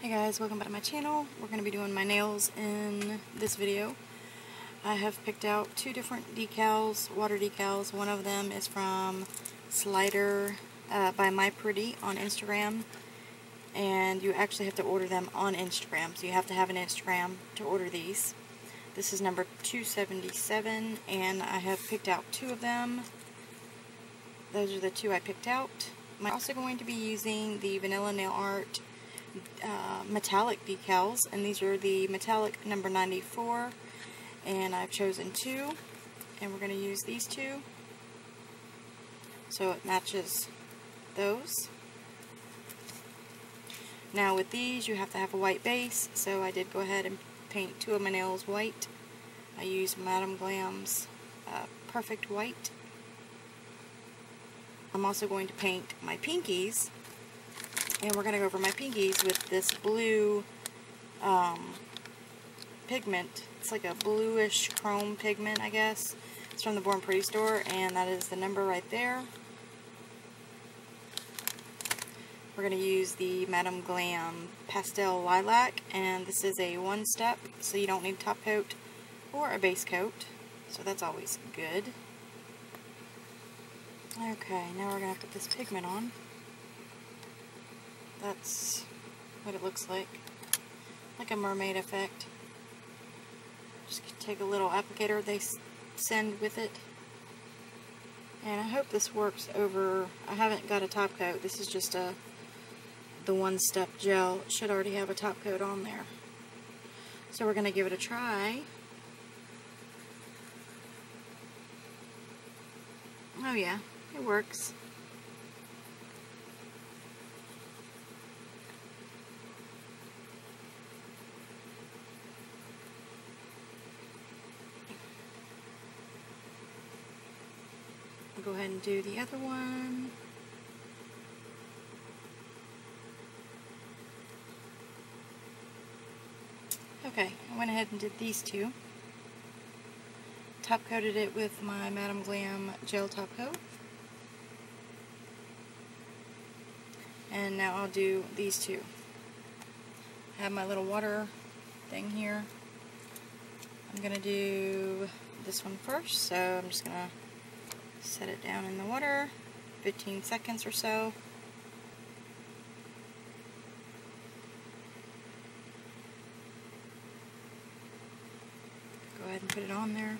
Hey guys, welcome back to my channel. We're going to be doing my nails in this video. I have picked out two different decals, water decals. One of them is from Slider uh, by My Pretty on Instagram. And you actually have to order them on Instagram, so you have to have an Instagram to order these. This is number 277, and I have picked out two of them. Those are the two I picked out. I'm also going to be using the Vanilla Nail Art uh, metallic decals and these are the metallic number 94 and I've chosen two and we're going to use these two. So it matches those. Now with these you have to have a white base so I did go ahead and paint two of my nails white. I used Madam Glam's uh, Perfect White. I'm also going to paint my pinkies and we're going to go over my pinkies with this blue um, pigment. It's like a bluish chrome pigment, I guess. It's from the Born Pretty store, and that is the number right there. We're going to use the Madam Glam Pastel Lilac, and this is a one-step, so you don't need top coat or a base coat, so that's always good. Okay, now we're going to put this pigment on that's what it looks like. Like a mermaid effect. Just take a little applicator they send with it. And I hope this works over, I haven't got a top coat. This is just a the one-step gel. It should already have a top coat on there. So we're going to give it a try. Oh yeah, it works. I'll go ahead and do the other one. Okay, I went ahead and did these two. Top coated it with my Madam Glam gel top coat. And now I'll do these two. I have my little water thing here. I'm going to do this one first, so I'm just going to set it down in the water 15 seconds or so. Go ahead and put it on there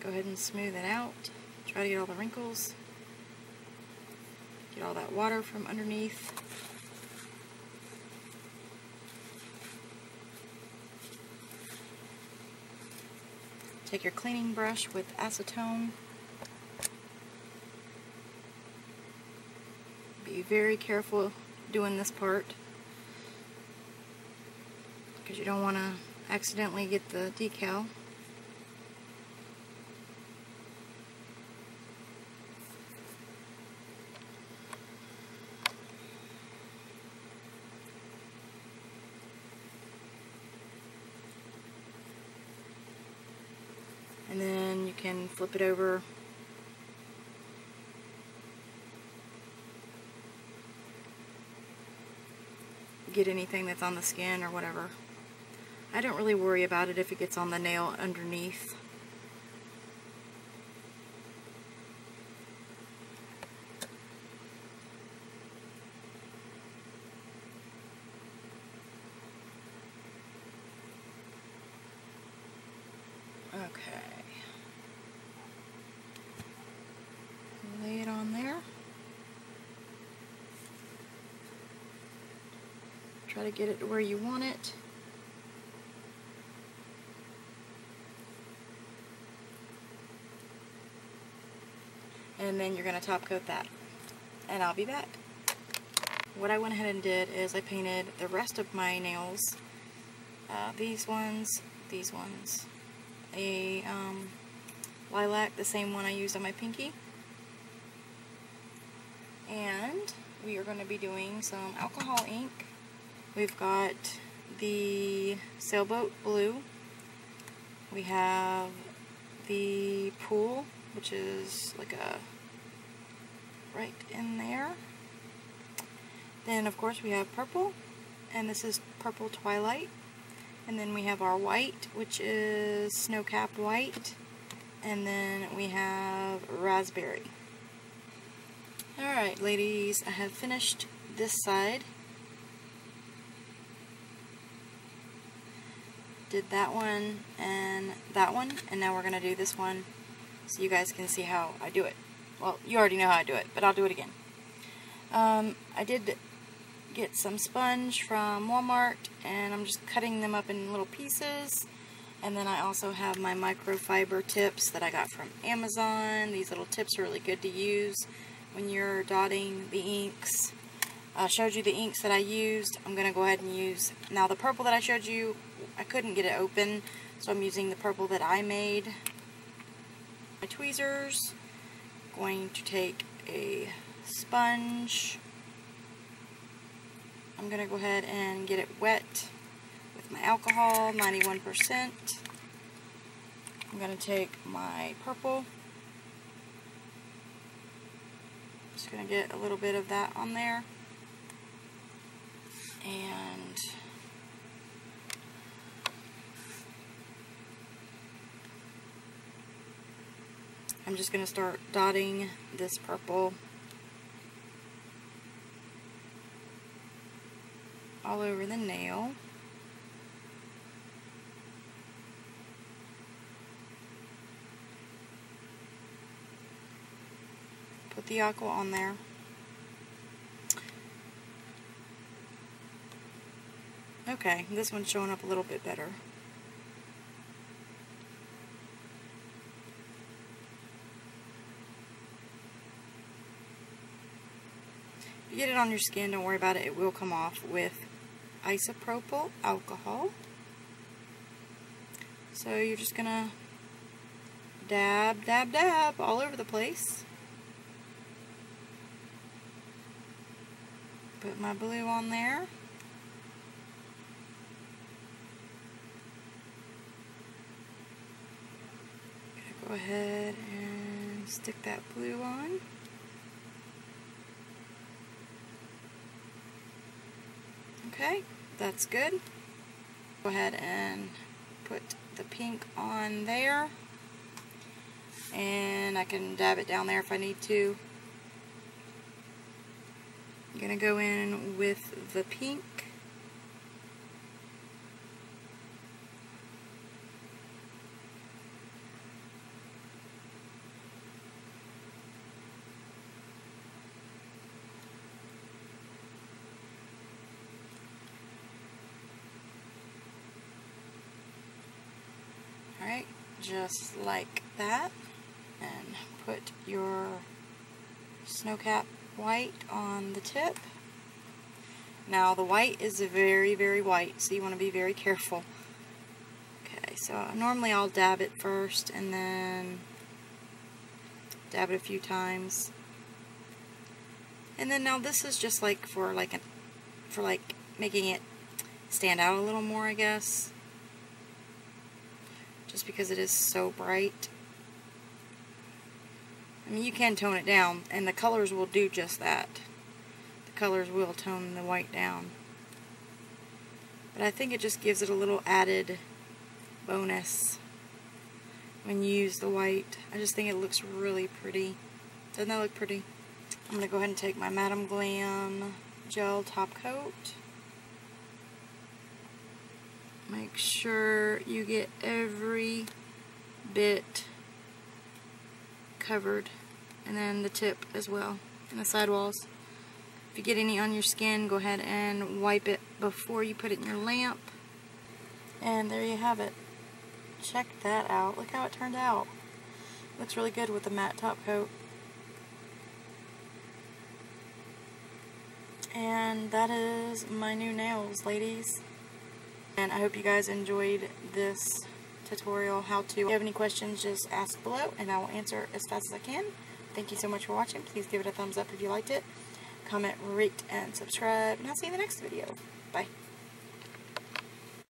Go ahead and smooth it out. Try to get all the wrinkles. Get all that water from underneath. Take your cleaning brush with acetone. Be very careful doing this part because you don't want to accidentally get the decal. and then you can flip it over get anything that's on the skin or whatever. I don't really worry about it if it gets on the nail underneath. Okay. Lay it on there. Try to get it to where you want it. And then you're going to top coat that. And I'll be back. What I went ahead and did is I painted the rest of my nails. Uh, these ones, these ones, a um, lilac, the same one I used on my pinky. And we are going to be doing some alcohol ink. We've got the sailboat blue. We have the pool, which is like a right in there. Then of course we have purple, and this is purple twilight. And then we have our white, which is snow-capped white. And then we have raspberry. Alright ladies, I have finished this side. Did that one and that one, and now we're going to do this one so you guys can see how I do it. Well, you already know how I do it, but I'll do it again. Um, I did get some sponge from Walmart, and I'm just cutting them up in little pieces. And then I also have my microfiber tips that I got from Amazon. These little tips are really good to use when you're dotting the inks. I showed you the inks that I used. I'm going to go ahead and use, now the purple that I showed you, I couldn't get it open, so I'm using the purple that I made. My tweezers, going to take a sponge. I'm going to go ahead and get it wet with my alcohol, 91%. I'm going to take my purple. Just going to get a little bit of that on there. And I'm just going to start dotting this purple all over the nail. Put the aqua on there. Okay, this one's showing up a little bit better. you get it on your skin, don't worry about it. It will come off with isopropyl alcohol. So you're just going to dab, dab, dab all over the place. Put my blue on there. Go ahead and stick that blue on. Okay, that's good. Go ahead and put the pink on there. And I can dab it down there if I need to. I'm going to go in with the pink. Alright, just like that. And put your snowcap white on the tip. Now the white is a very, very white, so you want to be very careful. Okay, so normally I'll dab it first and then dab it a few times. And then now this is just like for like an, for like making it stand out a little more, I guess just because it is so bright. I mean, you can tone it down, and the colors will do just that. The colors will tone the white down. But I think it just gives it a little added bonus when you use the white. I just think it looks really pretty. Doesn't that look pretty? I'm going to go ahead and take my Madam Glam gel top coat. Make sure you get every bit covered and then the tip as well and the sidewalls. If you get any on your skin, go ahead and wipe it before you put it in your lamp. And there you have it. Check that out. Look how it turned out. Looks really good with the matte top coat. And that is my new nails, ladies. And I hope you guys enjoyed this tutorial how to. If you have any questions, just ask below and I will answer as fast as I can. Thank you so much for watching. Please give it a thumbs up if you liked it. comment, rate, and subscribe. And I'll see you in the next video. Bye.